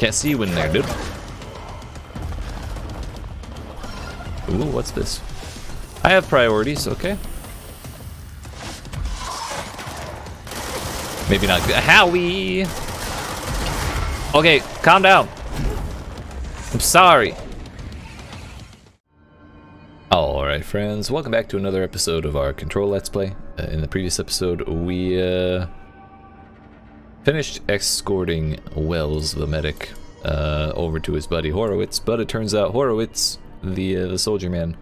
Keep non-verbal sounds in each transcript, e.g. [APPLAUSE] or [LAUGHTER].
Can't see you in there, dude. Ooh, what's this? I have priorities, okay. Maybe not good. Howie! Okay, calm down. I'm sorry. Alright friends, welcome back to another episode of our Control Let's Play. Uh, in the previous episode, we uh, finished escorting Wells, the medic, uh, over to his buddy Horowitz, but it turns out Horowitz, the, uh, the soldier man,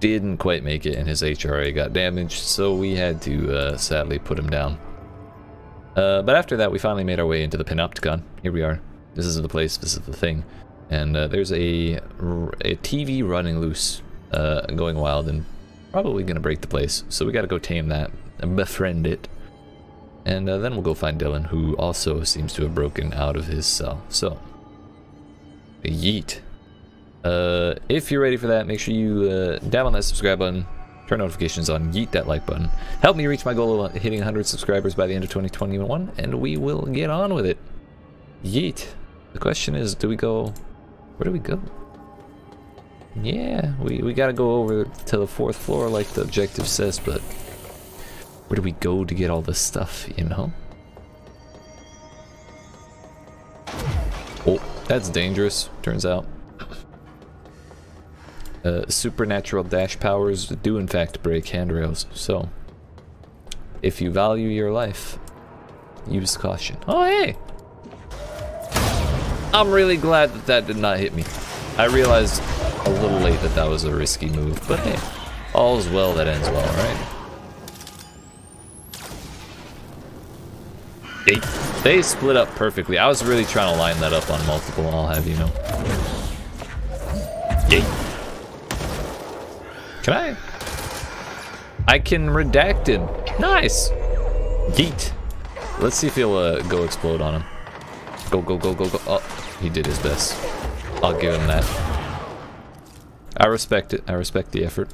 didn't quite make it and his HRA got damaged, so we had to uh, sadly put him down. Uh, but after that, we finally made our way into the Panopticon. Here we are. This is the place, this is the thing. And uh, there's a, a TV running loose, uh, going wild, and probably gonna break the place. So we gotta go tame that and befriend it. And uh, then we'll go find Dylan, who also seems to have broken out of his cell. So, yeet. Uh, if you're ready for that, make sure you uh, dab on that subscribe button, turn notifications on, yeet that like button. Help me reach my goal of hitting 100 subscribers by the end of 2021, and we will get on with it. Yeet. The question is, do we go... Where do we go? Yeah, we, we gotta go over to the fourth floor like the objective says, but... Where do we go to get all this stuff, you know? Oh, that's dangerous, turns out. Uh, supernatural dash powers do in fact break handrails, so if you value your life, use caution. Oh hey! I'm really glad that that did not hit me. I realized a little late that that was a risky move, but hey, all's well that ends well, right? They, they split up perfectly. I was really trying to line that up on multiple, I'll have you know. Yay. Can I? I can redact it. Nice. Yeet. Let's see if he'll uh, go explode on him. Go, go, go, go, go. Oh, he did his best. I'll give him that. I respect it. I respect the effort.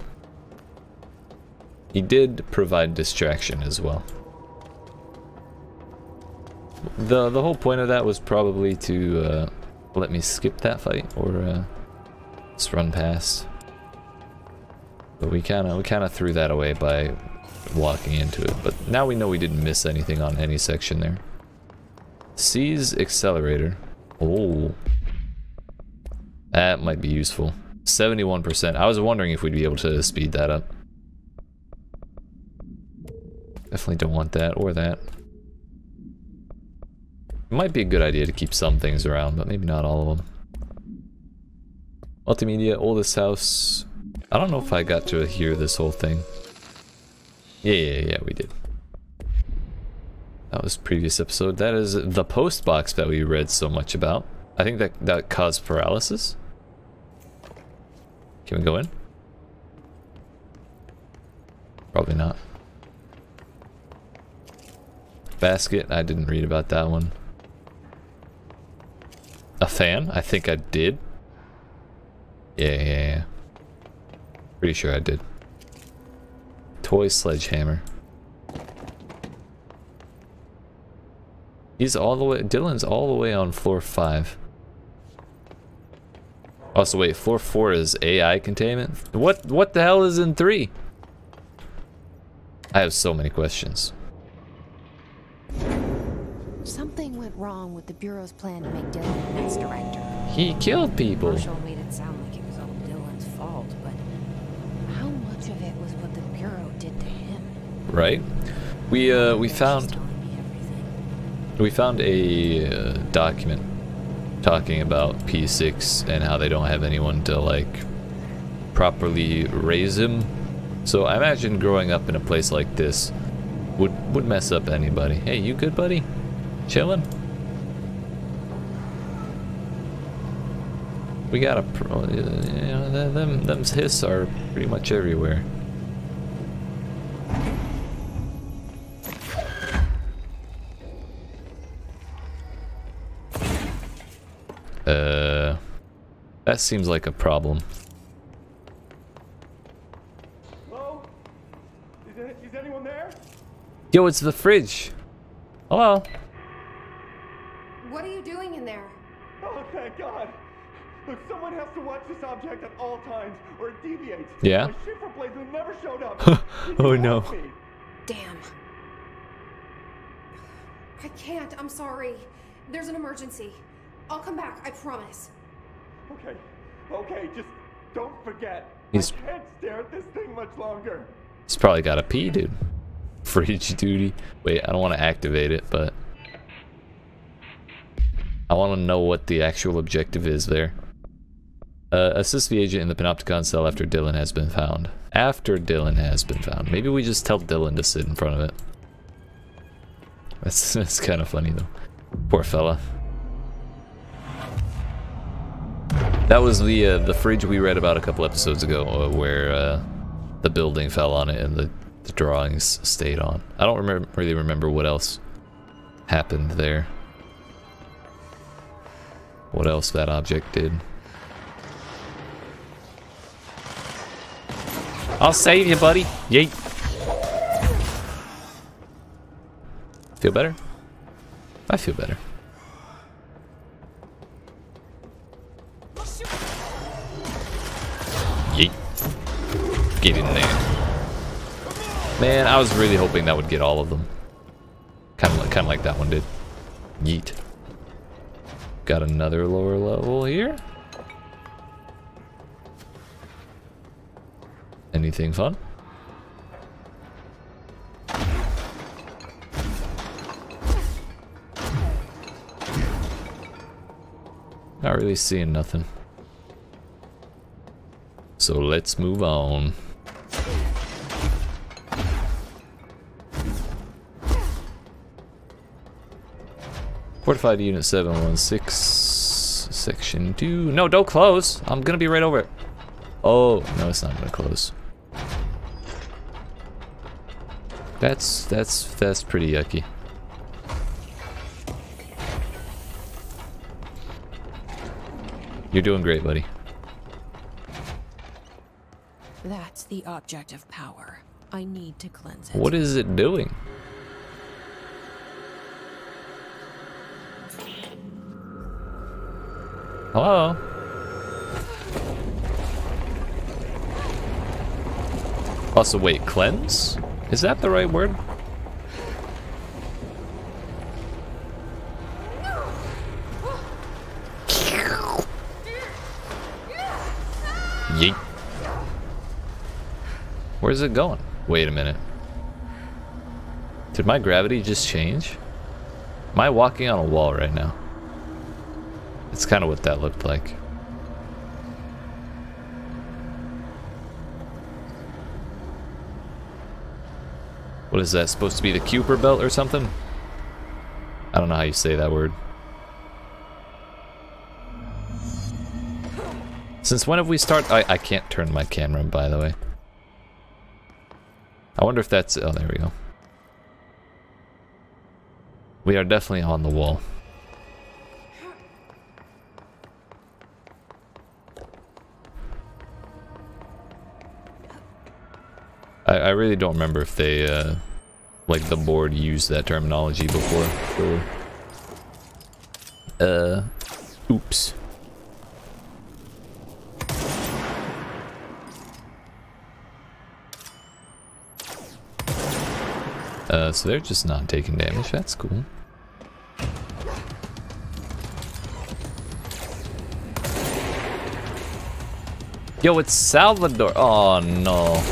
He did provide distraction as well. The the whole point of that was probably to uh, let me skip that fight or uh, just run past. But we kind of we kind of threw that away by walking into it. But now we know we didn't miss anything on any section there. Seize accelerator. Oh. That might be useful. 71%. I was wondering if we'd be able to speed that up. Definitely don't want that or that. It might be a good idea to keep some things around, but maybe not all of them. Multimedia, oldest house, I don't know if I got to hear this whole thing. Yeah, yeah, yeah, we did. That was previous episode. That is the post box that we read so much about. I think that that caused paralysis. Can we go in? Probably not. Basket, I didn't read about that one. A fan? I think I did. Yeah, yeah, yeah. Pretty sure I did. Toy sledgehammer. He's all the way, Dylan's all the way on floor 5. Also, wait, floor 4 is AI containment? What, what the hell is in 3? I have so many questions. Wrong with the Bureau's plan to make Dylan the next director. He killed people. Marshall made it sound like it was all Dylan's fault, but how much of it was what the Bureau did to him? Right? We, uh, we found... telling me everything. We found a uh, document talking about P6 and how they don't have anyone to like properly raise him. So I imagine growing up in a place like this would would mess up anybody. Hey, you good, buddy? Chilling? We got a pro. You know, them them's hiss are pretty much everywhere. Uh, that seems like a problem. Hello? Is, it, is anyone there? Yo, it's the fridge. Hello. What are you doing in there? Oh, thank God. Look, someone has to watch this object at all times, or it deviates. Yeah? My shifter blades have never showed up. Can [LAUGHS] Oh, no. me? Damn. I can't. I'm sorry. There's an emergency. I'll come back. I promise. Okay, okay, just don't forget. He's- I can't stare at this thing much longer. He's probably got a pee, dude. [LAUGHS] Fridge duty. Wait, I don't want to activate it, but I want to know what the actual objective is there. Uh, assist the agent in the Panopticon cell after Dylan has been found. After Dylan has been found. Maybe we just tell Dylan to sit in front of it. That's [LAUGHS] that's kind of funny though. Poor fella. That was the uh, the fridge we read about a couple episodes ago, uh, where uh, the building fell on it and the, the drawings stayed on. I don't remember really remember what else happened there. What else that object did. I'll save you, buddy. Yeet. Feel better? I feel better. Yeet. Get in there. Man, I was really hoping that would get all of them. Kind of like, kind of like that one did. Yeet. Got another lower level here. Anything fun? Not really seeing nothing. So let's move on. Fortified Unit 716, Section 2. No, don't close. I'm gonna be right over it. Oh, no, it's not gonna close. That's, that's, that's pretty yucky. You're doing great, buddy. That's the object of power. I need to cleanse it. What is it doing? Hello? Oh, also, wait, cleanse? Is that the right word? Yeet. Where's it going? Wait a minute. Did my gravity just change? Am I walking on a wall right now? It's kind of what that looked like. What is that? Supposed to be the Kuiper belt or something? I don't know how you say that word. Since when have we start? I, I can't turn my camera, by the way. I wonder if that's... Oh, there we go. We are definitely on the wall. I, I really don't remember if they, uh, like the board used that terminology before. For, uh, oops. Uh, so they're just not taking damage. That's cool. Yo, it's Salvador. Oh no.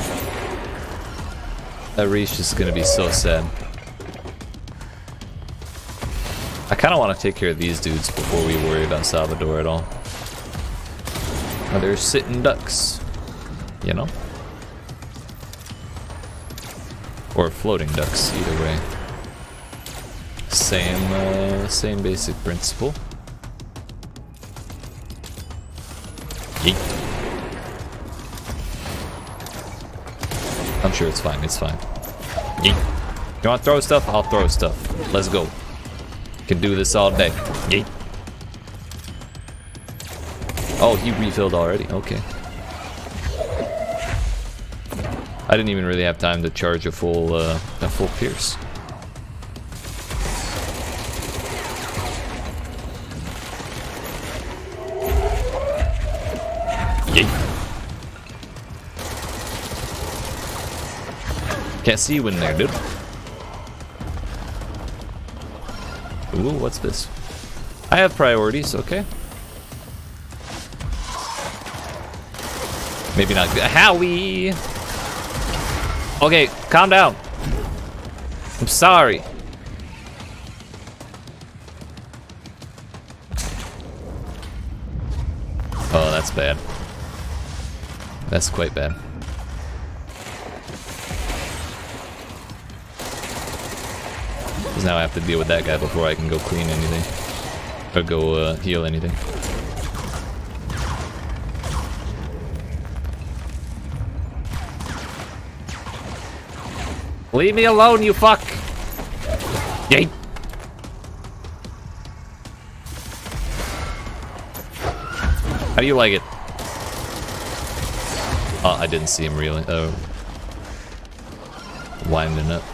That Reach is gonna be so sad. I kind of want to take care of these dudes before we worry about Salvador at all. Oh, they're sitting ducks, you know? Or floating ducks, either way. Same, uh, same basic principle. Sure it's fine, it's fine. Yeet. You wanna throw stuff? I'll throw stuff. Let's go. Can do this all day. Yeet. Oh, he refilled already. Okay. I didn't even really have time to charge a full uh, a full pierce. Can't see you in there, dude. Ooh, what's this? I have priorities, okay. Maybe not. Howie! Okay, calm down. I'm sorry. Oh, that's bad. That's quite bad. Because now I have to deal with that guy before I can go clean anything. Or go uh, heal anything. Leave me alone, you fuck! Yay! How do you like it? Oh, I didn't see him really. Oh. Winding up.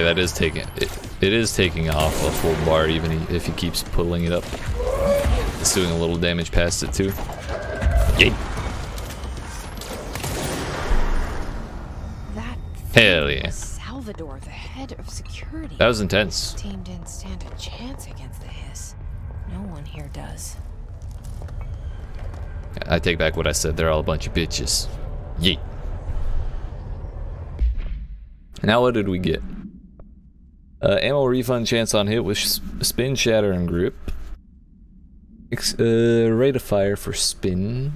Okay, that is taking it, it is taking off a full bar even if he keeps pulling it up. It's doing a little damage past it too. Yay. That Hell thing yeah. Salvador, the head of security. That was intense. team didn't stand a chance against the hiss. No one here does. I take back what I said. They're all a bunch of bitches. Yeet. Now what did we get? Uh, ammo refund chance on hit with spin, shatter, and grip. Ex uh, rate of fire for spin.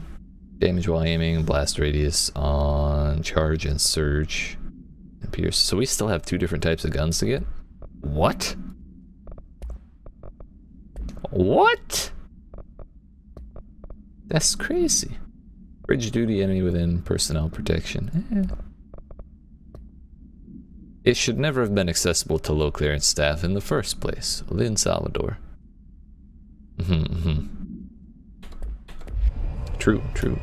Damage while aiming, blast radius on charge and surge. And pierce. So we still have two different types of guns to get? What? What? That's crazy. Bridge duty enemy within personnel protection. Eh. It should never have been accessible to low clearance staff in the first place. Lynn Salvador. Mm-hmm, mm-hmm. True, true.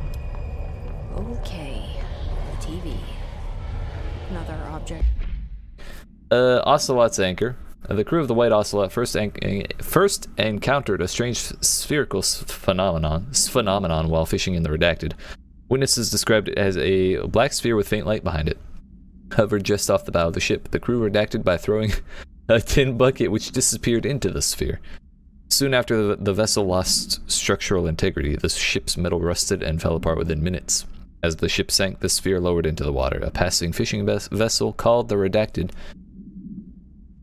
Okay. TV. Another object. Uh, Ocelot's anchor. Uh, the crew of the White Ocelot first first encountered a strange spherical s- phenomenon phenomenon while fishing in the Redacted. Witnesses described it as a black sphere with faint light behind it. Hovered just off the bow of the ship. The crew redacted by throwing [LAUGHS] a tin bucket which disappeared into the sphere. Soon after the, vessel lost structural integrity, the ship's metal rusted and fell apart within minutes. As the ship sank, the sphere lowered into the water. A passing fishing ves- vessel called the Redacted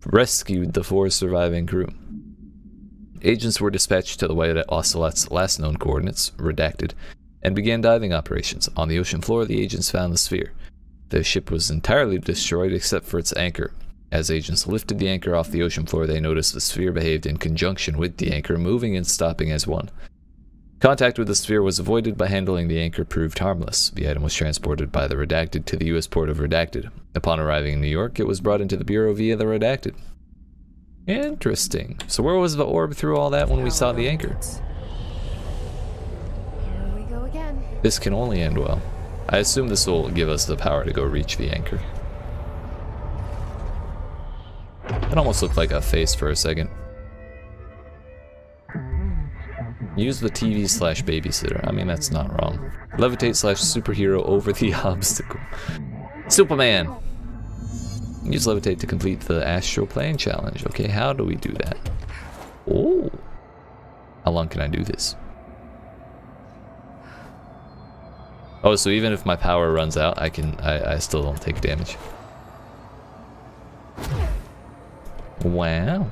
rescued the four surviving crew. Agents were dispatched to the White Ocelot's last known coordinates, redacted, and began diving operations. On the ocean floor, the agents found the sphere. The ship was entirely destroyed except for its anchor. As agents lifted the anchor off the ocean floor, they noticed the sphere behaved in conjunction with the anchor, moving and stopping as one. Contact with the sphere was avoided by handling the anchor proved harmless. The item was transported by the Redacted to the U.S. port of Redacted. Upon arriving in New York, it was brought into the Bureau via the Redacted. Interesting. So where was the orb through all that when we saw the anchor? Here we go again. This can only end well. I assume this will give us the power to go reach the anchor. It almost looked like a face for a second. Use the TV slash babysitter. I mean, that's not wrong. Levitate slash superhero over the [LAUGHS] obstacle. Superman! Use levitate to complete the astral plane challenge. Okay, how do we do that? Oh! How long can I do this? Oh, so even if my power runs out, I can I, I still don't take damage. Wow.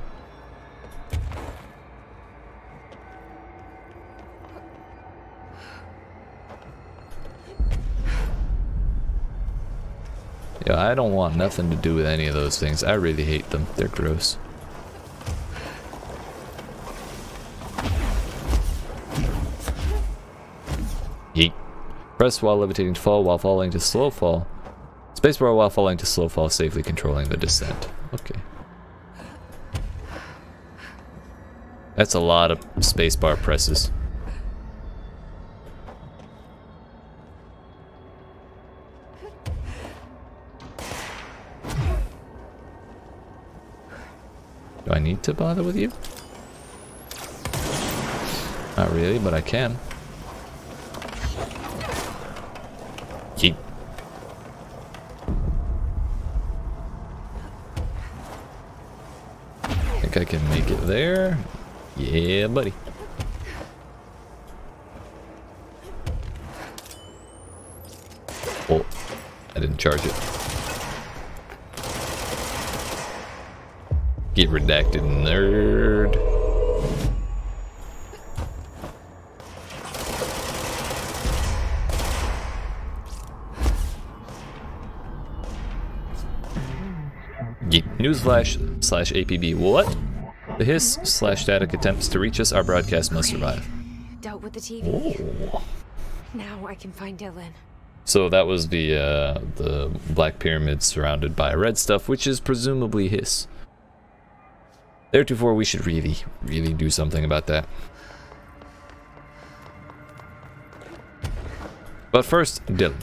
Yeah, I don't want nothing to do with any of those things. I really hate them. They're gross. Press while levitating to fall, while falling to slow fall. Spacebar while falling to slow fall, safely controlling the descent. Okay. That's a lot of spacebar presses. Do I need to bother with you? Not really, but I can. Think I can make it there? Yeah, buddy. Oh, I didn't charge it. Get redacted, nerd. Newsflash slash APB. What? The hiss slash static attempts to reach us, our broadcast must survive. Dealt with the TV. Oh. Now I can find Dylan. So that was the uh, the black pyramid surrounded by red stuff, which is presumably hiss. Theretofore, we should really, really do something about that. But first, Dylan.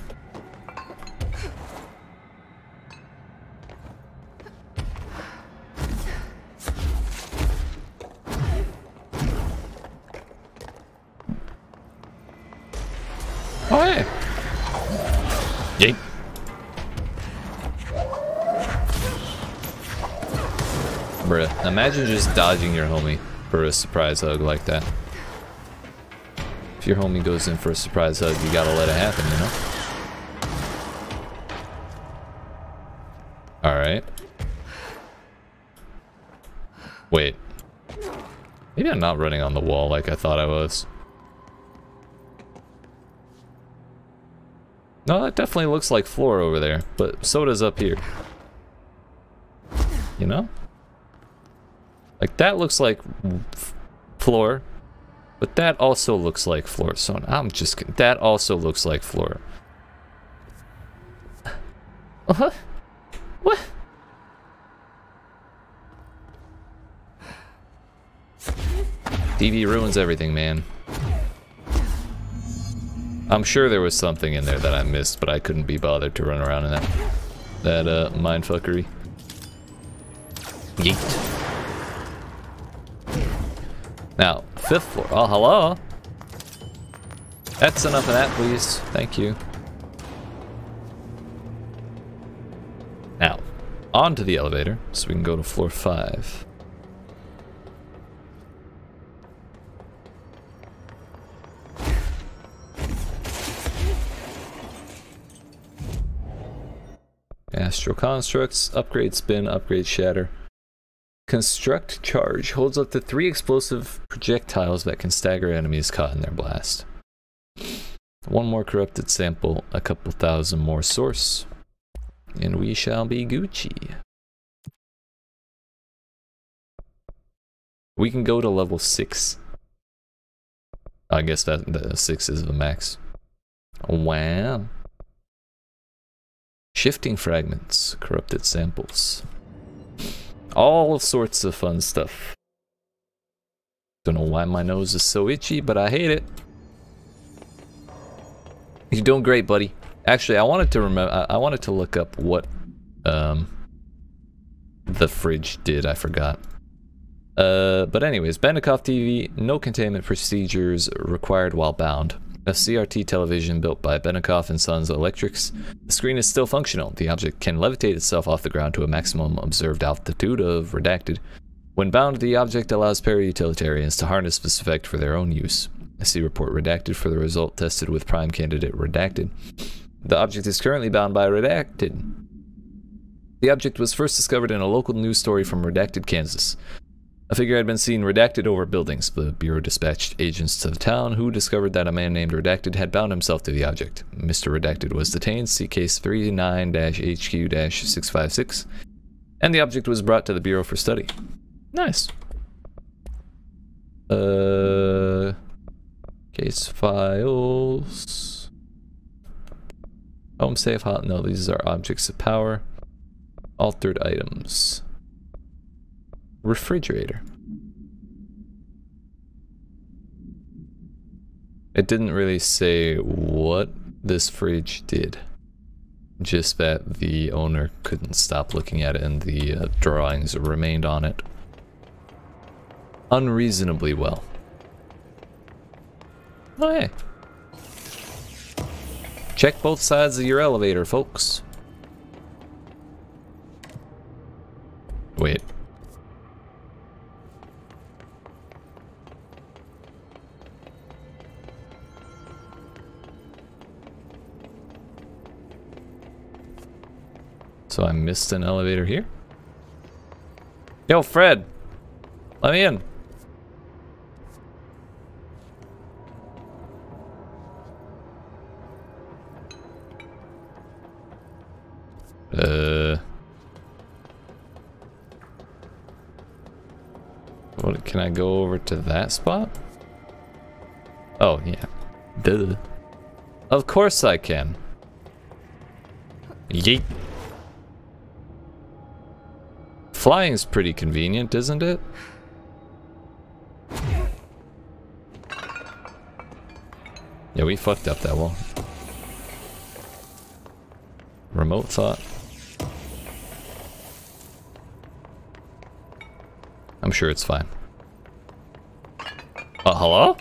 Imagine just dodging your homie for a surprise hug like that. If your homie goes in for a surprise hug, you gotta let it happen, you know? Alright. Wait. Maybe I'm not running on the wall like I thought I was. No, that definitely looks like floor over there, but so does up here. You know? Like that looks like floor, but that also looks like floor. So I'm just kidding. That also looks like floor. [LAUGHS] What? What? TV ruins everything, man. I'm sure there was something in there that I missed, but I couldn't be bothered to run around in that that uh mindfuckery. Yeet. Now, fifth floor. Oh, hello. That's enough of that, please. Thank you. Now, on to the elevator, so we can go to floor five. Astral constructs, upgrade spin, upgrade shatter. Construct charge holds up to three explosive projectiles that can stagger enemies caught in their blast. One more corrupted sample, a couple thousand more source, and we shall be Gucci. We can go to level 6. I guess that the 6 is the max. Wow. Shifting fragments, corrupted samples. All sorts of fun stuff. Don't know why my nose is so itchy, but I hate it. You're doing great, buddy. Actually, I wanted to remember. I wanted to look up what um the fridge did. I forgot. Uh, but anyways, Benikoff TV, no containment procedures required while bound. A CRT television built by Benikoff and Sons Electrics. The screen is still functional. The object can levitate itself off the ground to a maximum observed altitude of redacted. When bound, the object allows para-utilitarians to harness this effect for their own use. See report redacted for the result tested with prime candidate redacted. The object is currently bound by redacted. The object was first discovered in a local news story from Redacted, Kansas. A figure had been seen redacted over buildings. The Bureau dispatched agents to the town who discovered that a man named Redacted had bound himself to the object. Mr. Redacted was detained, see case 39-HQ-656, and the object was brought to the Bureau for study. Nice. Uh, case files. Home safe hot. No, these are objects of power. Altered items refrigerator. It didn't really say what this fridge did. Just that the owner couldn't stop looking at it and the uh, drawings remained on it. unreasonably well. Oh, hey. Check both sides of your elevator, folks. Wait. So I missed an elevator here? Yo, Fred! Let me in. Uh... What, can I go over to that spot? Oh, yeah. Duh. Of course I can. Yeet. Flying's pretty convenient, isn't it? Yeah, we fucked up that wall. Remote thought. I'm sure it's fine. Uh, hello?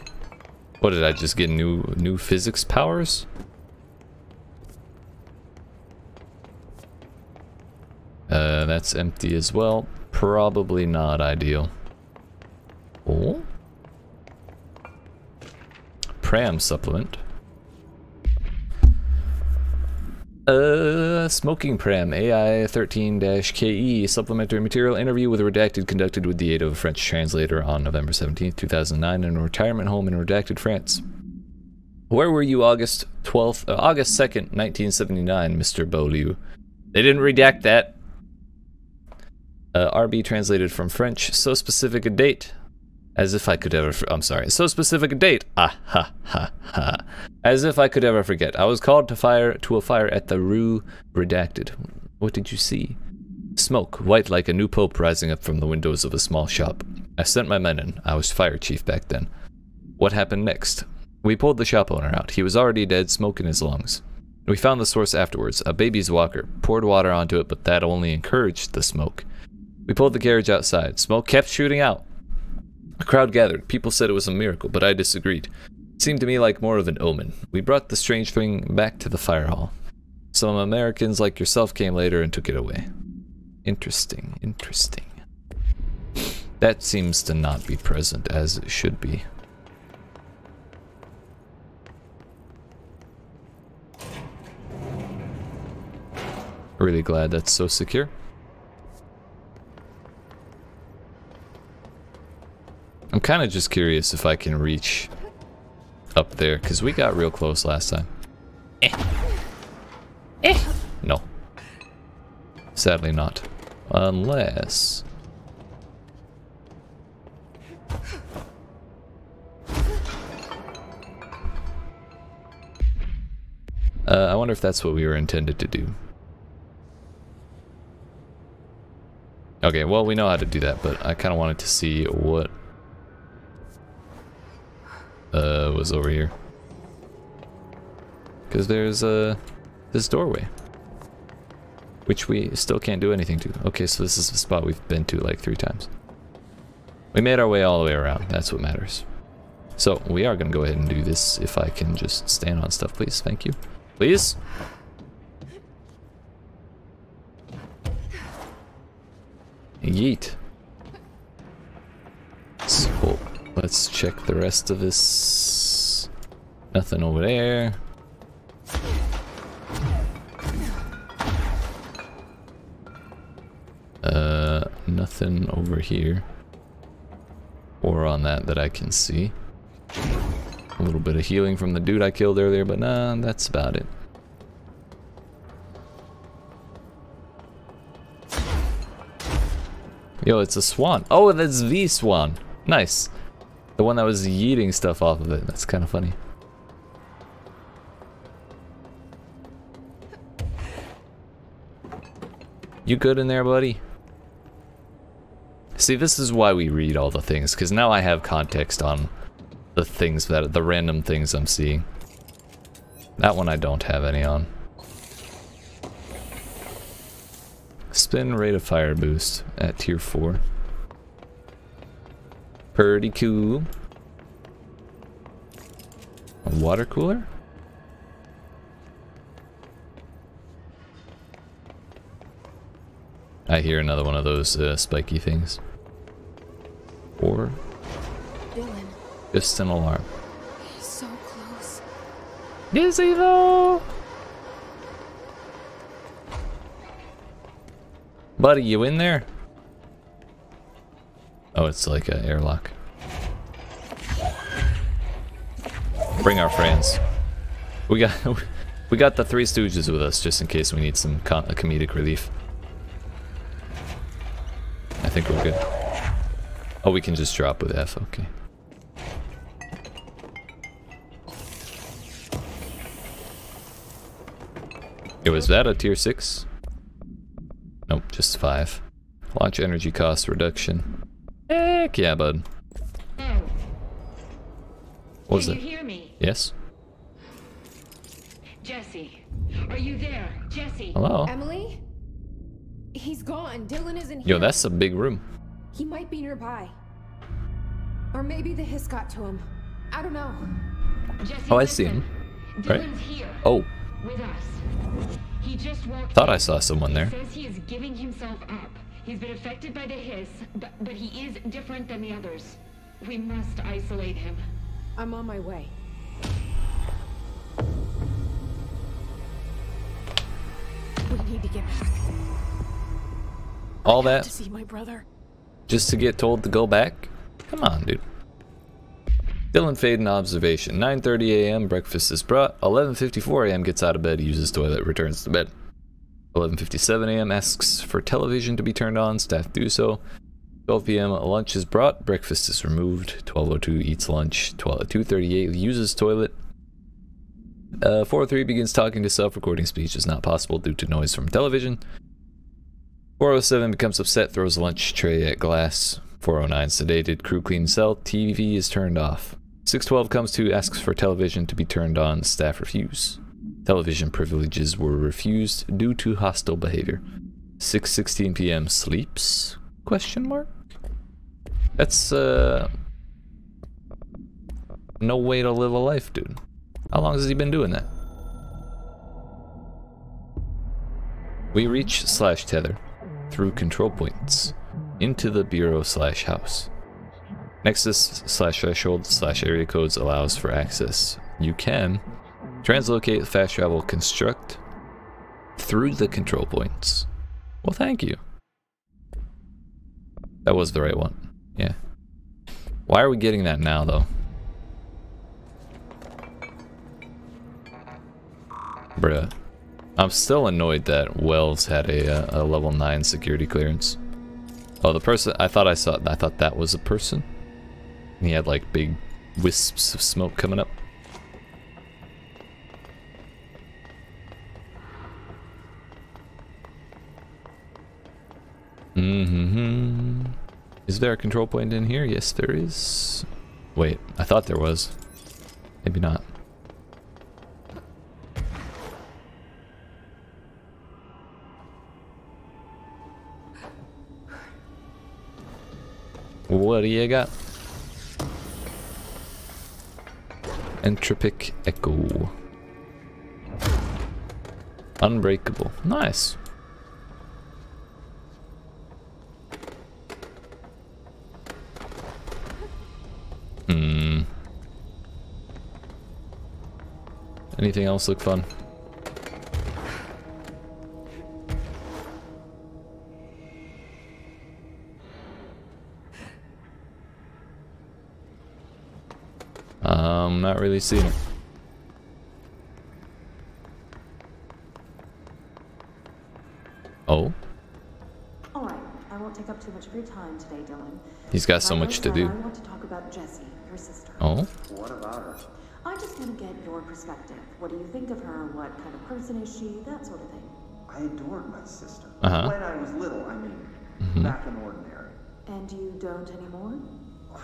What did I just get new new physics powers? Uh, that's empty as well. Probably not ideal. Oh? Pram supplement. Uh, Smoking Pram, AI 13-KE, supplementary material interview with a redacted conducted with the aid of a French translator on November 17, 2009 in a retirement home in redacted France. Where were you August 12th, uh, August 2nd, 1979, Mr. Beaulieu? They didn't redact that. Uh, RB translated from French, so specific a date. As if I could ever, I'm sorry, so specific a date. Ah, ha, ha, ha. As if I could ever forget. I was called to fire to a fire at the Rue Redacted. What did you see? Smoke, white like a new pope rising up from the windows of a small shop. I sent my men in. I was fire chief back then. What happened next? We pulled the shop owner out. He was already dead, smoke in his lungs. We found the source afterwards, a baby's walker. Poured water onto it, but that only encouraged the smoke. We pulled the carriage outside. Smoke kept shooting out. A crowd gathered. People said it was a miracle, but I disagreed. It seemed to me like more of an omen. We brought the strange thing back to the fire hall. Some Americans like yourself came later and took it away. Interesting, interesting. That seems to not be present as it should be. Really glad that's so secure. Kind of just curious if I can reach up there, because we got real close last time. Eh. Eh. No. Sadly not. Unless... Uh, I wonder if that's what we were intended to do. Okay, well, we know how to do that, but I kind of wanted to see what uh, was over here. Because there's uh, this doorway. Which we still can't do anything to. Okay, so this is the spot we've been to like three times. We made our way all the way around. That's what matters. So, we are going to go ahead and do this if I can just stand on stuff, please. Thank you. Please? Yeet. So, Let's check the rest of this. Nothing over there. Uh, nothing over here. Or on that that I can see. A little bit of healing from the dude I killed earlier, but nah, that's about it. Yo, it's a swan. Oh, that's the swan. Nice. The one that was yeeting stuff off of it. That's kind of funny. You good in there, buddy? See, this is why we read all the things, because now I have context on the things that, the random things I'm seeing. That one I don't have any on. Spin rate of fire boost at tier 4. Pretty cool. A water cooler? I hear another one of those uh, spiky things. Or Dylan, just an alarm. he's so close. Is he though? Buddy, you in there? Oh, it's like an airlock. Bring our friends. We got [LAUGHS] we got the Three Stooges with us just in case we need some co comedic relief. I think we're good. Oh, we can just drop with F. Okay. It was that a tier 6? Nope, just 5. Launch energy cost reduction. Heck yeah, bud. What was can it? you hear me? Yes? Jesse, are you there? Jesse? Hello? Emily? He's gone. Dylan isn't here. Yo, that's a big room. He might be nearby. Or maybe the hiss got to him. I don't know. Jesse, Oh, I see him. listen. Right. Dylan's here. Oh, With us. He just walked thought in. I saw someone there. Says he is giving himself up. He's been affected by the hiss, but, but he is different than the others. We must isolate him. I'm on my way. We need to get back. All To that see my brother. just to get told to go back? Come on, dude. Dylan Faden observation. 9.30 a.m. Breakfast is brought. 11.54 a.m. Gets out of bed, uses toilet, returns to bed. 11.57 a.m. Asks for television to be turned on. Staff do so. 12 p.m. Lunch is brought. Breakfast is removed. 12.02 Eats lunch. 12, 2.38 Uses toilet. Uh, 4.03 Begins talking to self-recording speech is not possible due to noise from television. 407 becomes upset, throws lunch tray at glass. 409 sedated, crew clean cell, TV is turned off. 612 comes to, asks for television to be turned on, staff refuse. Television privileges were refused due to hostile behavior. 6:16 p.m. sleeps? Question mark. That's uh no way to live a life, dude. How long has he been doing that? We reach slash tether through control points into the bureau slash house. Nexus slash threshold slash area codes allows for access. You can translocate fast travel construct through the control points. Well, thank you. That was the right one. Yeah. Why are we getting that now, though? Bruh. I'm still annoyed that Wells had a, uh, a level 9 security clearance. Oh, the person, I thought I saw, I thought that was a person. He had like big wisps of smoke coming up. Mm-hmm. Is there a control point in here? Yes, there is. Wait, I thought there was. Maybe not. What do you got? Entropic Echo. Unbreakable. Nice. Anything else look fun? Um, not really seeing it. Oh, All right, I won't take up too much of your time today, Dylan. he's got so much to do. I want to talk about Jesse, your sister. Oh, What about her? I want to get your perspective. What do you think of her? What kind of person is she? That sort of thing. I adored my sister. Uh-huh. When I was little, I mean. Mhm. Back in ordinary. And you don't anymore? [SIGHS]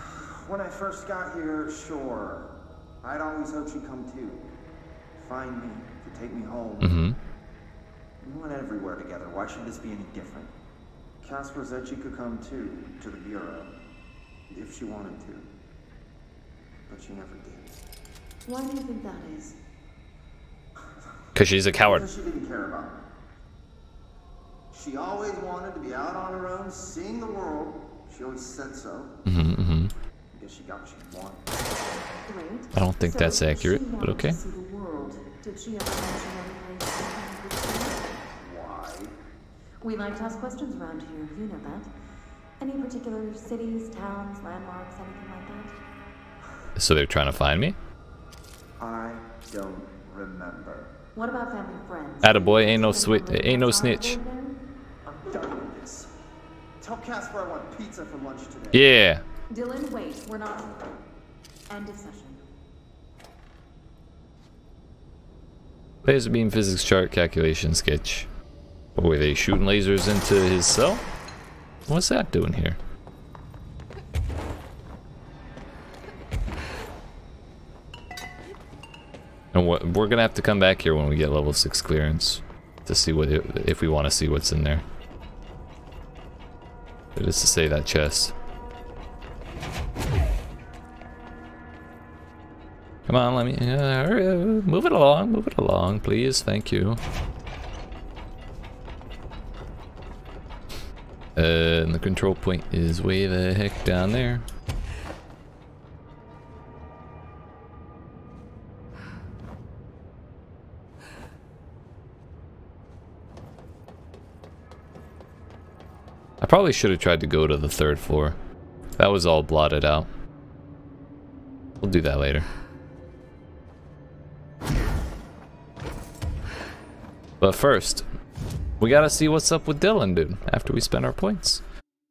When I first got here, sure. I'd always hoped she'd come too. Find me, to take me home. mm-hmm. We went everywhere together. Why should this be any different? Casper said she could come too, to the Bureau. If she wanted to. But she never did. Why do you think that is? Because she's a coward. Because she didn't care about me. She always wanted to be out on her own, seeing the world. She always said so. hmm hmm I guess she got what she wanted. Great. I don't think So that's accurate, but okay. To see the world. Did she ever mention any place she wanted to see? Why? We like to ask questions around here. You know that. Any particular cities, towns, landmarks, anything like that? So they're trying to find me? I don't remember. What about family and friends? Attaboy, ain't no Think sweet- ain't no snitch. I'm done with this. Tell Casper I want pizza for lunch today. Yeah. Dylan, wait. We're not. End of session. Laser beam physics chart calculation sketch. Oh, were they shooting lasers into his cell? What's that doing here? And we're gonna have to come back here when we get level 6 clearance to see what it, if we want to see what's in there. It is to say that chest. Come on, let me uh, move it along, move it along, please. Thank you. Uh, and the control point is way the heck down there. Probably should have tried to go to the third floor. That was all blotted out. We'll do that later. But first, we gotta see what's up with Dylan, dude, after we spend our points.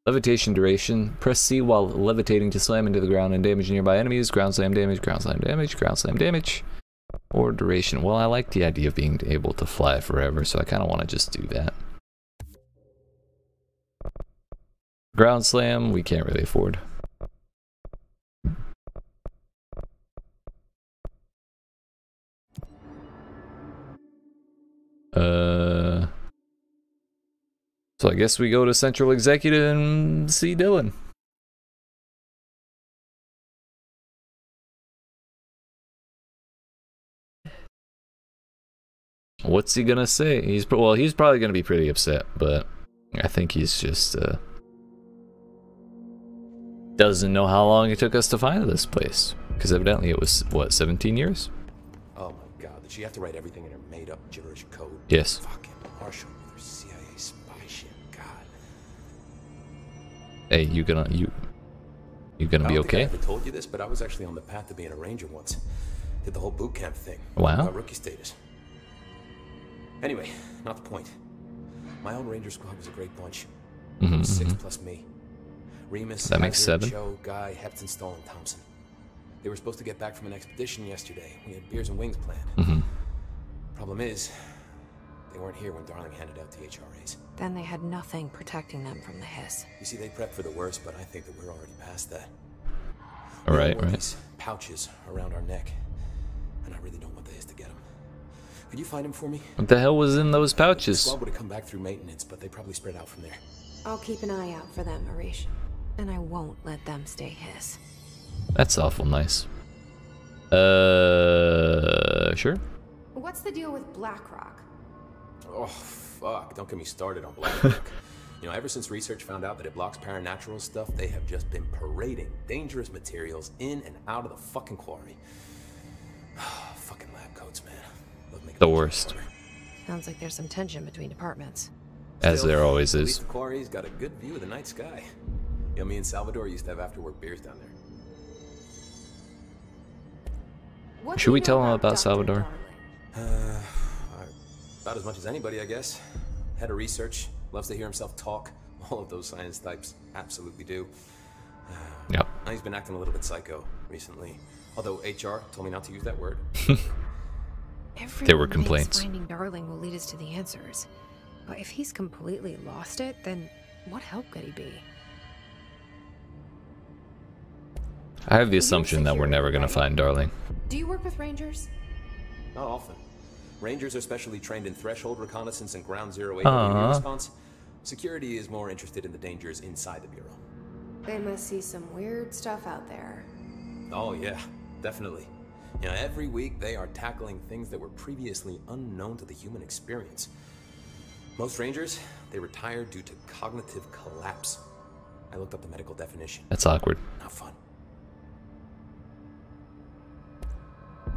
Levitation duration. Press C while levitating to slam into the ground and damage nearby enemies. Ground slam damage, ground slam damage, ground slam damage. Or duration. Well, I like the idea of being able to fly forever, so I kind of want to just do that. Ground slam, we can't really afford. Uh, so I guess we go to Central Executive and see Dylan. What's he gonna say? He's well, he's probably gonna be pretty upset, but I think he's just uh, doesn't know how long it took us to find this place. Because evidently it was what 17 years. Oh my god, did she have to write everything in her made up gibberish code? Yes. Fucking Marshall with her CIA spy shit. God. Hey, you gonna you you gonna be think I okay? ever told you this, but I was actually on the path to being a ranger once. Did the whole boot camp thing. Wow. Got rookie status. Anyway, not the point. My own ranger squad was a great bunch. Mhm, Six mhm. plus me. Remus, That makes Hazard, seven. Joe, Guy, Hepton, Stoll, and Thompson. They were supposed to get back from an expedition yesterday. We had beers and wings planned. Mhm. Problem is, they weren't here when Darling handed out the HRAs. Then they had nothing protecting them from the hiss. You see, they prepped for the worst, but I think that we're already past that. All right, There were right. Pouches around our neck, and I really don't want the hiss to get them. Could you find them for me? What the hell was in those The pouches? squad would have come back through maintenance, but they probably spread out from there. I'll keep an eye out for them, Arish. And I won't let them stay hiss. That's awful nice. Uh, sure. What's the deal with BlackRock? Oh, fuck. Don't get me started on BlackRock. [LAUGHS] You know, ever since research found out that it blocks paranatural stuff, they have just been parading dangerous materials in and out of the fucking quarry. [SIGHS] fucking lab coats, man. Love The worst. Sounds like there's some tension between departments. As Still, there always is. the quarry's got a good view of the night sky. You me and Salvador used to have after-work beers down there. What Should we tell him about Dr. Salvador? Uh, about as much as anybody, I guess. Head of research, loves to hear himself talk. [LAUGHS] All of those science types absolutely do. Yep. Now he's been acting a little bit psycho recently. Although HR told me not to use that word. [LAUGHS] Everyone thinks complaints. Finding Darling will lead us to the answers. But if he's completely lost it, then what help could he be? I have the assumption that we're never gonna find Darling. Do you work with rangers? Not often. Rangers are specially trained in threshold reconnaissance and ground zero AWE Aw. Uh-huh. response. Security is more interested in the dangers inside the bureau. They must see some weird stuff out there. Oh, yeah, definitely. You know, every week they are tackling things that were previously unknown to the human experience. Most rangers, they retire due to cognitive collapse. I looked up the medical definition. That's awkward. Not fun.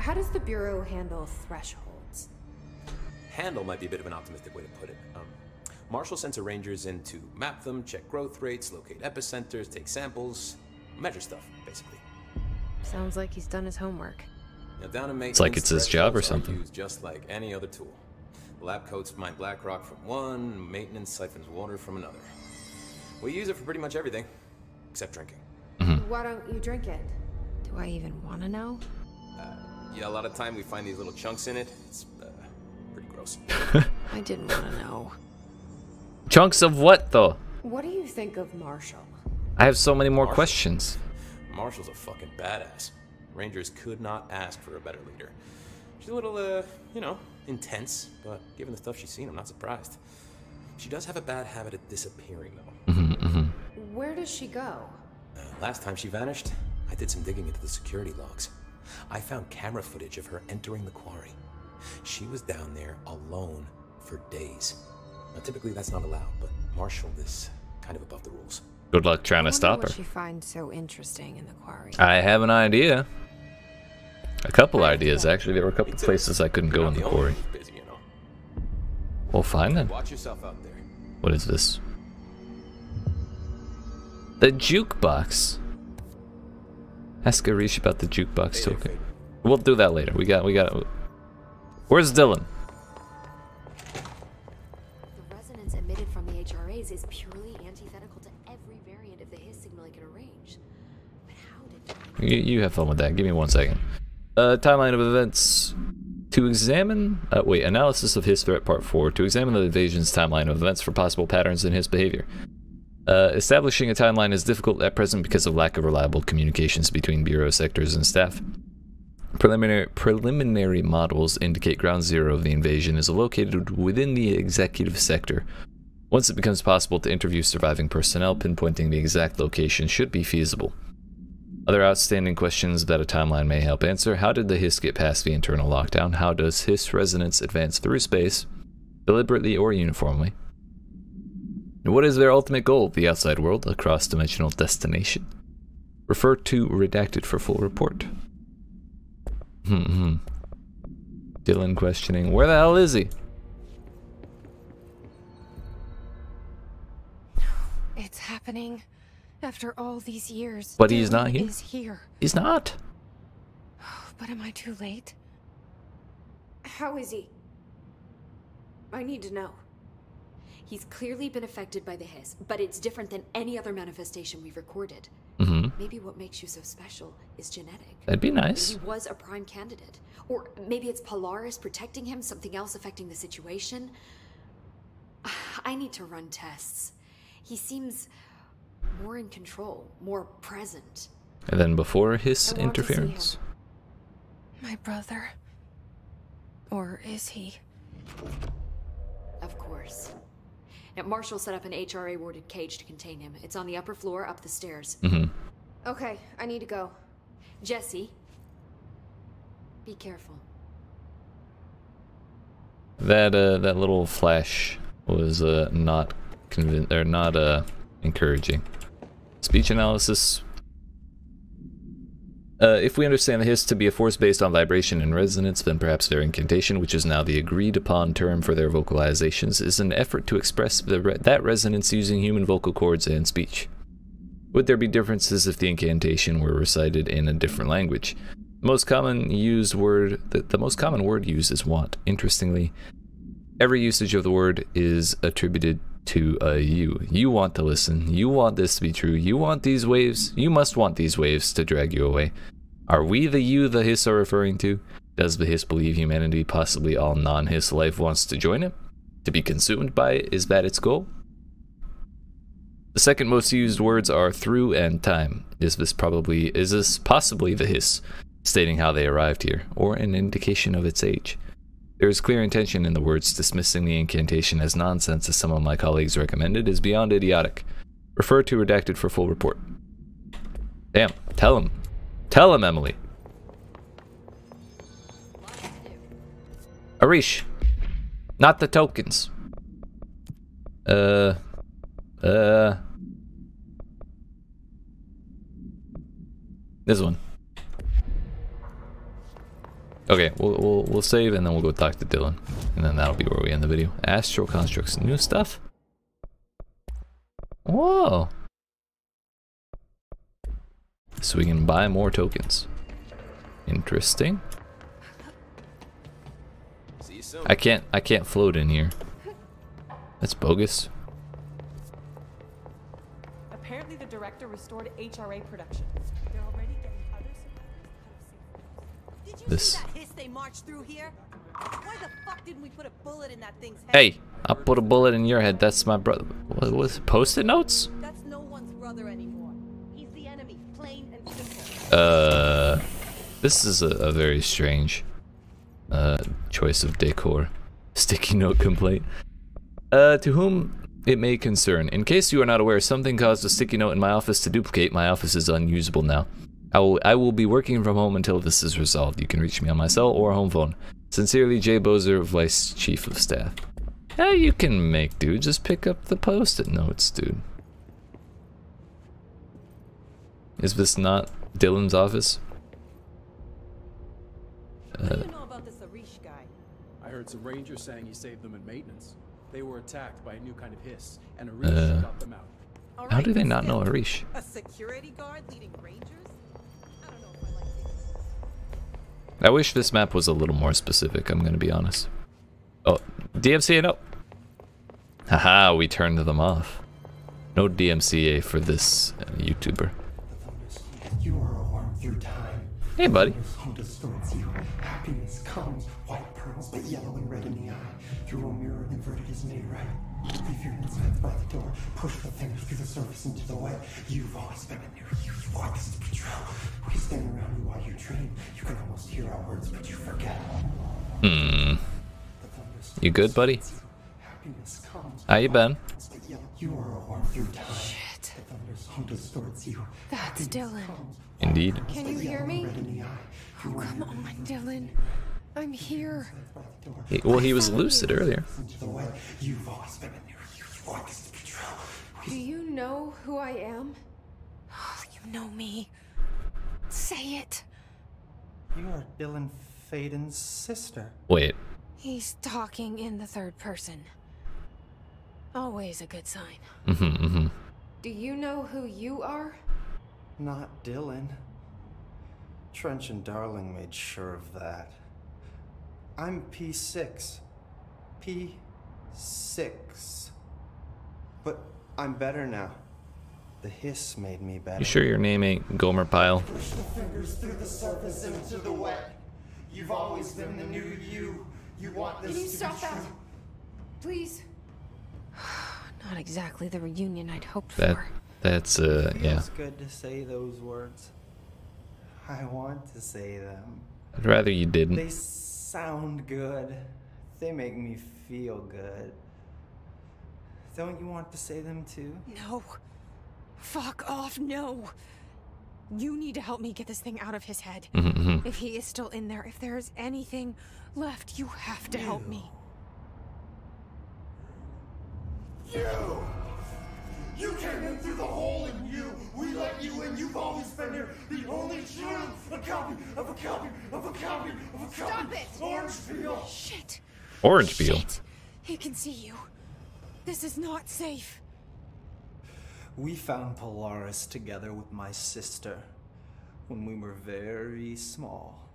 How does the Bureau handle thresholds? Handle might be a bit of an optimistic way to put it. Um, Marshall sends her rangers in to map them, check growth rates, locate epicenters, take samples, measure stuff, basically. Sounds like he's done his homework. Now, down in It's like it's his job or something. used Just like any other tool. Lab coats mine black rock from one, maintenance siphons water from another. We use it for pretty much everything, except drinking. Why don't you drink it? Do I even want to know? Yeah, a lot of time we find these little chunks in it. It's uh, pretty gross. [LAUGHS] I didn't want to know. Chunks of what, though? What do you think of Marshall? I have so many more Marshall. questions. Marshall's a fucking badass. Rangers could not ask for a better leader. She's a little, uh, you know, intense, but given the stuff she's seen, I'm not surprised. She does have a bad habit of disappearing, though. Where does she go? Uh, last time she vanished, I did some digging into the security logs. I found camera footage of her entering the quarry. She was down there alone for days. Now, typically that's not allowed, but Marshall is kind of above the rules. Good luck trying I to wonder stop her. what she finds so interesting in the quarry. I have an idea. A couple ideas, actually. There were a couple Me places I couldn't go in not the quarry. one who's Busy, you know. Well, fine then. Watch yourself out there. What is this? The jukebox. Ask Arish about the jukebox token. We'll do that later. We got, we got. Where's Dylan? The resonance emitted from the HRAs is purely antithetical to every variant of the Hiss signal it can arrange. But how did You, you have fun with that. Give me one second. Uh, timeline of events. To examine, uh, wait, analysis of his threat part 4. To examine the invasion's timeline of events for possible patterns in his behavior. Uh, establishing a timeline is difficult at present because of lack of reliable communications between Bureau sectors and staff. Preliminary, preliminary models indicate ground zero of the invasion is located within the executive sector. Once it becomes possible to interview surviving personnel, pinpointing the exact location should be feasible. Other outstanding questions that a timeline may help answer how did the Hiss get past the internal lockdown? How does Hiss resonance advance through space, deliberately or uniformly? What is their ultimate goal? The outside world, a cross dimensional destination? Refer to redacted for full report. Hmm. hmm. Dylan questioning, where the hell is he? It's happening. After all these years. But he's not Dylan here? Is here. He's not. But am I too late? How is he? I need to know. He's clearly been affected by the Hiss, but it's different than any other manifestation we've recorded. hmm Maybe what makes you so special is genetic. That'd be Maybe nice. he was a prime candidate. Or maybe it's Polaris protecting him, something else affecting the situation. [SIGHS] I need to run tests. He seems more in control, more present. And then before his I want to see interference. My brother. Or is he? Of course. Now, Marshall set up an HRA warded cage to contain him. It's on the upper floor, up the stairs. hmm Okay, I need to go. Jesse, be careful. That uh, that little flash was uh, not convin- or not uh, encouraging. Speech analysis. Uh, if we understand the hiss to be a force based on vibration and resonance, then perhaps their incantation, which is now the agreed upon term for their vocalizations, is an effort to express re- that resonance using human vocal cords and speech. Would there be differences if the incantation were recited in a different language? The most common used word, the, the most common word used is want. Interestingly, every usage of the word is attributed to a you. You want to listen. You want this to be true. You want these waves. You must want these waves to drag you away. Are we the you the Hiss are referring to? Does the Hiss believe humanity, possibly all non Hiss life, wants to join it? To be consumed by it? Is that its goal? The second most used words are through and time. Is this probably is this possibly the hiss, stating how they arrived here, or an indication of its age? There is clear intention in the words dismissing the incantation as nonsense as some of my colleagues recommended is beyond idiotic. Refer to redacted for full report. Damn, tell him. Tell him, Emily. Arish. Not the tokens. Uh. Uh. This one. Okay, we'll, we'll, we'll save and then we'll go talk to Dylan. And then that'll be where we end the video. Astral Constructs. New stuff? Whoa. So we can buy more tokens. Interesting. See you soon. I can't I can't float in here. That's bogus. Apparently, the director restored HRA production. They're already getting other survivors out of Did you This- see that hiss they marched through here? Why the fuck didn't we put a bullet in that thing's head? Hey, I'll put a bullet in your head. That's my brother. What was post-it notes? That's no one's brother anymore. Uh, this is a, a very strange uh choice of decor. [LAUGHS] Sticky note complaint. Uh, to whom it may concern. In case you are not aware, something caused a sticky note in my office to duplicate. My office is unusable now. I will, I will be working from home until this is resolved. You can reach me on my cell or home phone. Sincerely, Jay Bozer, Vice Chief of Staff. Yeah, you can make, dude. Just pick up the post-it notes, dude. Is this not Dylan's office? what do you know about this Arish guy? I heard some rangers saying he saved them in maintenance. They were attacked by a new kind of hiss, and Arish Uh, got them out. All How do they not know still, Arish? A security guard leading rangers? I don't know if I like this. I wish this map was a little more specific, I'm gonna be honest. Oh, DMCA no. Haha, we turned them off. No DMCA for this uh, YouTuber. You are a worm through time. Hey, buddy. Home distorts you. Happiness comes. White pearls, but yellow and red in the eye. Through a mirror, inverted is made right. Leave your insides by the door. Push the fingers through the surface into the wet. You've always been a near you. You want this to be true. We stand around you while you dream. You can almost hear our words, but you forget. Hmm. You good, buddy? How you been? You are a worm through time. Shit. The thunder's home distorts you. That's Dylan. Indeed. Can you hear me? Red in the eye. Oh, come on, Dylan. I'm here. He- well, he was lucid earlier. Into the wet. You've always been a near you. You want this to be true. Do you know who I am? Oh, you know me. Say it. You are Dylan Faden's sister. Wait. He's talking in the third person. Always a good sign. Mm-hmm, mm-hmm. Do you know who you are? Not Dylan. Trench and Darling made sure of that. I'm P6. P6. But I'm better now. The hiss made me better. You sure your name ain't Gomer Pyle? Push the fingers through the surface into the wet. You've always been the new you. You want this Can you to stop be that? Please. Not exactly the reunion I'd hoped That for. that's uh yeah. Feels good to say those words. I want to say them. I'd rather you didn't. They sound good. They make me feel good. Don't you want to say them too? No. Fuck off, no. You need to help me get this thing out of his head. Mhm, mhm. If he is still in there, if there is anything left, you have to help me. You! You came in through the hole in you. We let you in. You've always been here. The only true. A copy of a copy of a copy of a copy. Stop it! Orange peel. Shit. Orange peel. Shit. He can see you. This is not safe. We found Polaris together with my sister when we were very small,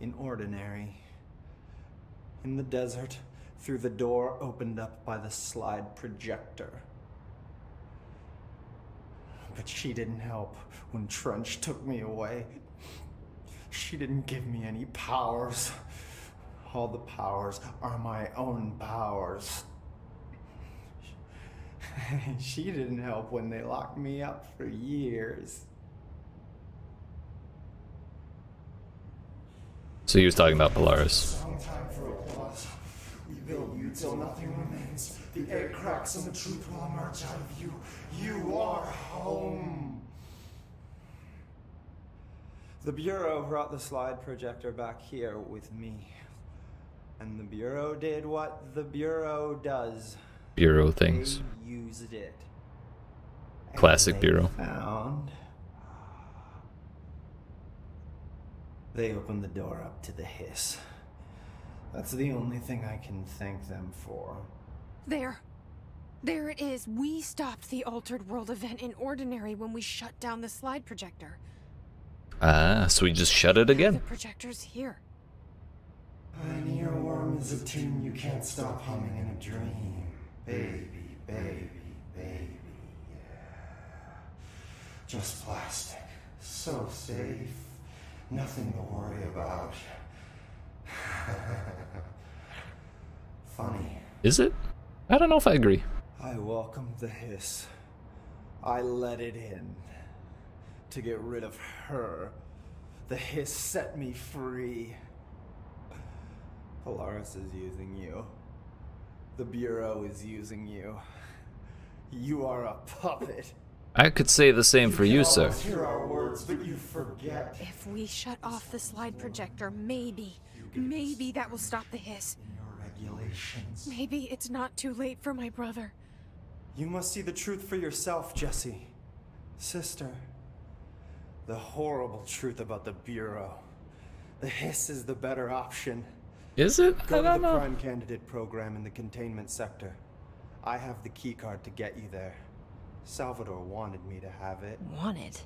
in ordinary, in the desert, through the door opened up by the slide projector. But she didn't help when Trench took me away. She didn't give me any powers. All the powers are my own powers. she didn't help when they locked me up for years. So he was talking about Polaris. Long time for applause. We build you till nothing remains. The egg cracks and the truth will emerge out of you. You are home. The Bureau brought the slide projector back here with me. And the Bureau did what the Bureau does. Bureau things. They used it. Classic And Bureau. Found. They opened the door up to the hiss. That's the only thing I can thank them for. There. There it is. We stopped the Altered World event in Ordinary when we shut down the slide projector. Ah, so we just shut it again. The projector's here. An earworm is a tune you can't stop humming in a dream. Baby, baby, baby, yeah. Just plastic. So safe. Nothing to worry about. [LAUGHS] Funny. Is it? I don't know if I agree. I welcomed the hiss. I let it in. To get rid of her. The hiss set me free. Polaris is using you. The Bureau is using you. You are a puppet. I could say the same for you, sir. hear our words, but you forget. If we shut off the slide projector, maybe, maybe that will stop the hiss. Regulations. Maybe it's not too late for my brother. You must see the truth for yourself, Jesse. Sister. The horrible truth about the Bureau. The hiss is the better option. Is it? Go I to don't the know. prime candidate program in the containment sector. I have the keycard to get you there. Salvador wanted me to have it. Wanted?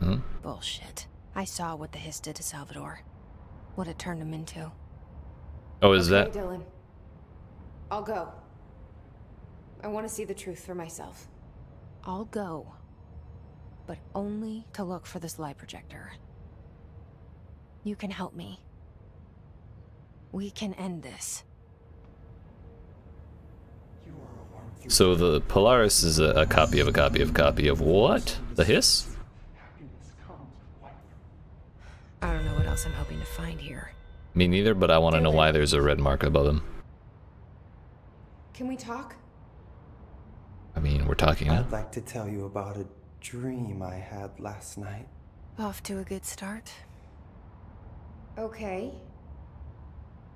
Hmm? Bullshit. I saw what the hiss did to Salvador. What it turned him into. Oh, is Okay, that? Dylan. I'll go. I want to see the truth for myself. I'll go. But only to look for this slide projector. You can help me. We can end this. So the Polaris is a, a copy of a copy of a copy of what? The Hiss? I don't know what else I'm hoping to find here. Me neither, but I want to know why there's a red mark above him. Can we talk? I mean, we're talking now. I'd like to tell you about a dream I had last night. Off to a good start. Okay.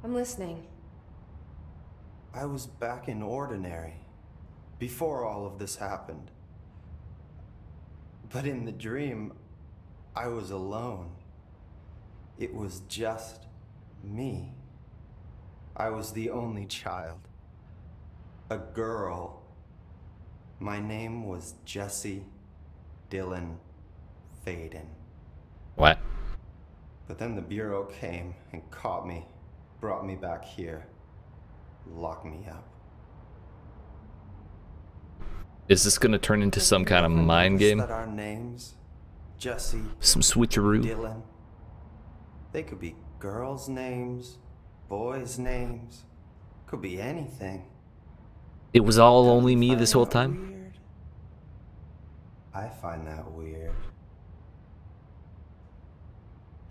I'm listening. I was back in Ordinary before all of this happened. But in the dream, I was alone. It was just me. I was the only child. A girl. My name was Jesse Dylan Faden. What? But then the Bureau came and caught me, brought me back here, locked me up. Is this gonna turn into some kind of mind game? That our names, Jesse, Some switcheroo? Dylan, they could be girls' names, boys' names, could be anything. It was all only me this whole time? Weird. I find that weird.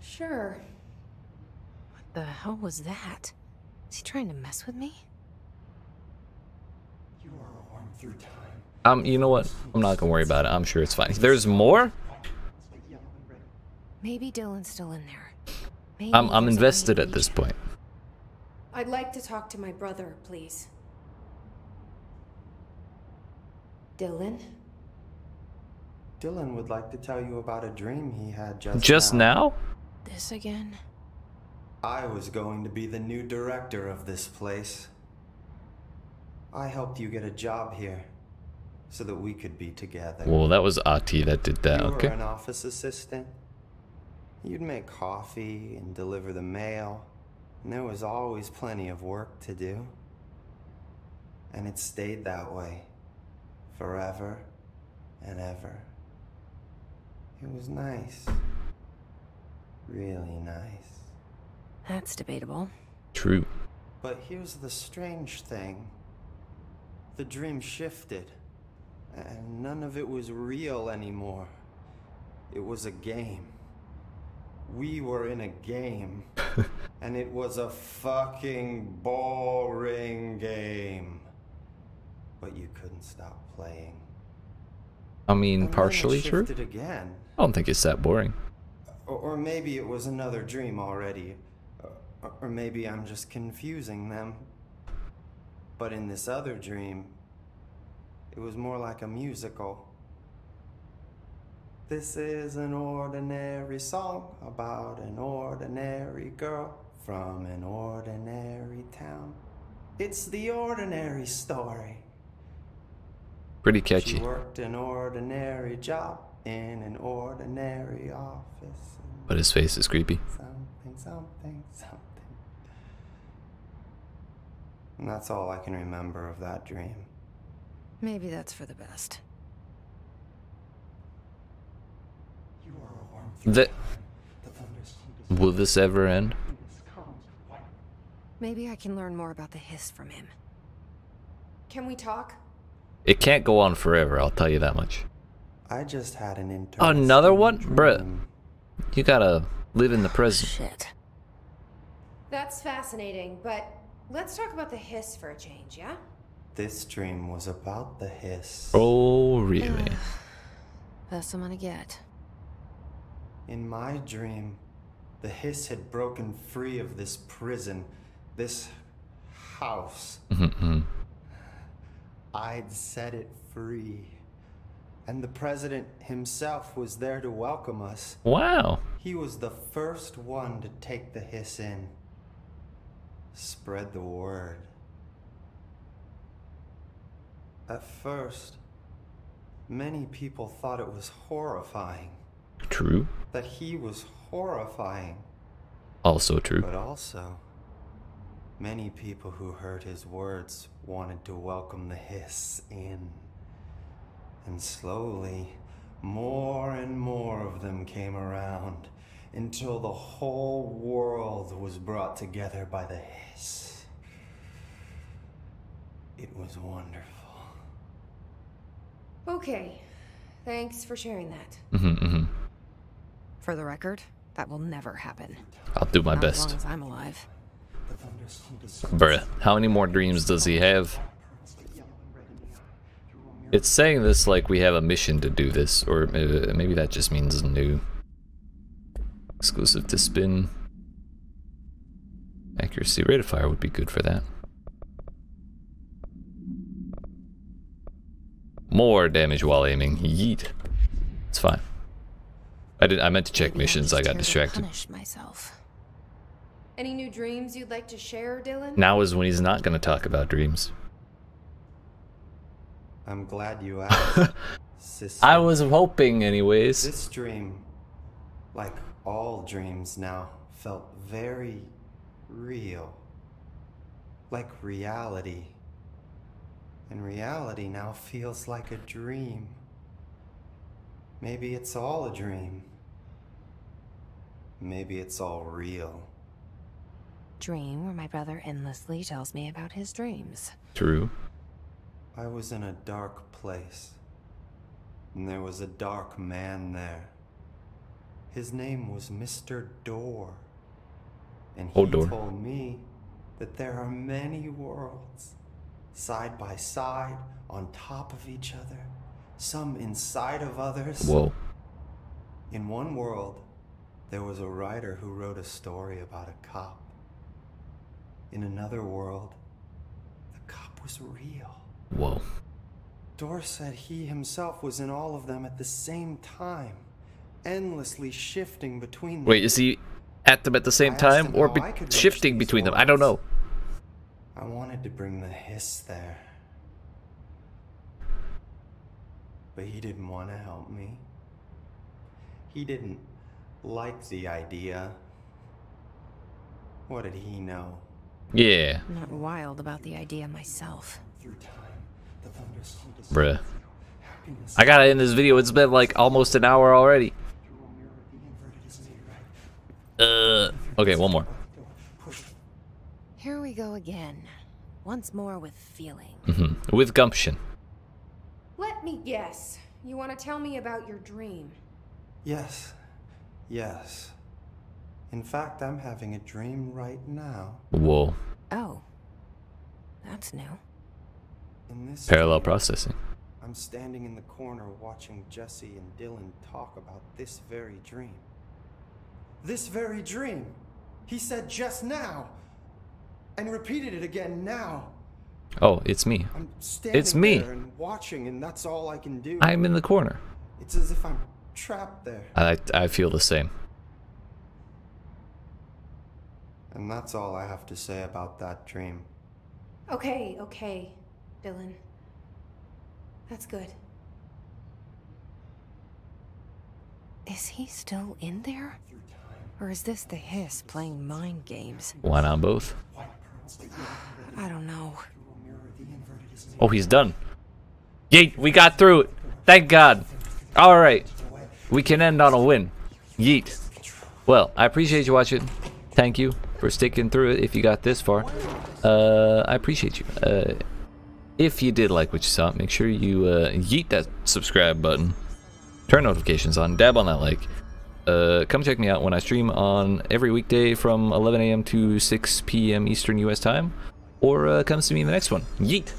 Sure. What the hell was that? Is he trying to mess with me? You are warm through time. Um, you know what? I'm not gonna worry about it. I'm sure it's fine. There's more? Maybe Dylan's still in there. Maybe I'm I'm invested at this point. I'd like to talk to my brother, please. Dylan? Dylan would like to tell you about a dream he had just Just now? This again? I was going to be the new director of this place. I helped you get a job here so that we could be together. Well, that was Ahti that did that. you Okay. were an office assistant. You'd make coffee and deliver the mail, and there was always plenty of work to do. And it stayed that way forever and ever. It was nice. Really nice. That's debatable. True. But here's the strange thing the dream shifted, and none of it was real anymore. It was a game. We were in a game, [LAUGHS] and it was a fucking boring game. But you couldn't stop playing. I mean, And partially true. again. I don't think it's that boring. Or, or maybe it was another dream already. Or, or maybe I'm just confusing them. But in this other dream, it was more like a musical. This is an ordinary song about an ordinary girl from an ordinary town. It's the ordinary story. Pretty catchy. She worked an ordinary job in an ordinary office. But his face is creepy. Something, something, something. And that's all I can remember of that dream. Maybe that's for the best. That. Will this ever end? Maybe I can learn more about the hiss from him. Can we talk? It can't go on forever, I'll tell you that much. I just had an interesting Another one? dream. Bruh. You gotta live in the present. Shit. That's fascinating, but let's talk about the hiss for a change, yeah? This dream was about the hiss. Oh, really? [SIGHS] Best I'm gonna get. In my dream, the hiss had broken free of this prison, this house. Mhm. I'd set it free. And the president himself was there to welcome us. wow. He was the first one to take the hiss in. Spread the word. At first, many people thought it was horrifying. True. That he was horrifying. Also true. But also, many people who heard his words wanted to welcome the hiss in. And slowly, more and more of them came around until the whole world was brought together by the hiss. It was wonderful. Okay. Thanks for sharing that. Mm -hmm, hmm For the record, that will never happen. I'll do my Not best. As long as I'm alive. Bruh, how many more dreams does he have? It's saying this like we have a mission to do this, or maybe, maybe that just means new. Exclusive to spin. Accuracy rate of fire would be good for that. More damage while aiming. Yeet. It's fine. I did. I meant to check missions. I got Care to distracted. Punish myself. Any new dreams you'd like to share, Dylan? Now is when he's not going to talk about dreams. I'm glad you [LAUGHS] asked. sister. I was hoping, anyways. This dream, like all dreams now, felt very real. Like reality. And reality now feels like a dream. Maybe it's all a dream. Maybe it's all real. Dream where my brother endlessly tells me about his dreams. True. I was in a dark place. And there was a dark man there. His name was Mr. Door. And he Oh, Door. told me that there are many worlds, side by side, on top of each other, some inside of others. Whoa. In one world, there was a writer who wrote a story about a cop. In another world, the cop was real. Whoa. Door said he himself was in all of them at the same time, endlessly shifting between them. Wait, is he at them at the same time or be- I could reach shifting between them? I don't know. I wanted to bring the hiss there. But he didn't want to help me. He didn't like the idea. What did he know? Yeah, I'm not wild about the idea myself. bruh. I gotta end this video. It's been like almost an hour already. Uh, okay, one more. Here we go again. Once more with feeling. Mm -hmm. With gumption. Let me guess. You want to tell me about your dream? Yes. Yes. In fact, I'm having a dream right now. Whoa. Oh. That's new. In this Parallel dream, processing. I'm standing in the corner watching Jesse and Dylan talk about this very dream. this very dream. He said just now. And repeated it again now. Oh, it's me. I'm standing It's me. there and watching, and that's all I can do. I'm in the corner. It's as if I'm trapped there. I I feel the same. And that's all I have to say about that dream. Okay, okay, Dylan. That's good. Is he still in there? Or is this the hiss playing mind games? Why not both? I don't know. Oh, he's done. Yeet, we got through it. Thank God. All right. We can end on a win. Yeet. Well, I appreciate you watching. Thank you for sticking through it if you got this far. Uh, I appreciate you. Uh, if you did like what you saw, make sure you uh, yeet that subscribe button. Turn notifications on. Dab on that like. Uh, come check me out when I stream on every weekday from 11 a.m. to 6 p.m. Eastern U.S. time. Or uh, come see me in the next one. Yeet.